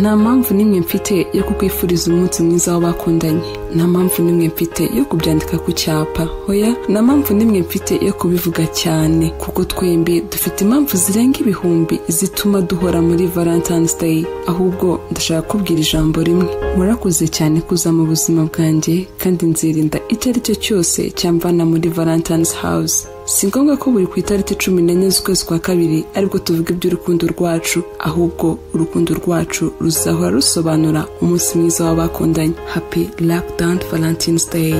nta mpamvu n'imwe mfite yo kukwifuriza umunsi mwiza w'abakundanye. Nta mpamvu n'imwe mfite yo kubyandika ku cyapa. Hoya nta mpamvu n'imwe mfite yo kubivuga cyane. Kuko twembi dufite impamvu zirenga ibihumbi zituma duhora muri valentine's day. Ahubwo ndashaka kubwira ijambo rimwe. Warakoze cyane kuza mu buzima bwanjye kandi nzirinda icyo ari cyo cyose cyamvana muri valentine's house. Si ngombwa ko buri ku itariki cumi n'enye z'ukwezi kwa kabiri ari bwo tuvuga iby'urukundo rwacu ahubwo urukundo rwacu ruzahora rusobanura umunsi mwiza w'abakundanye. Happy lockdown valentine's day.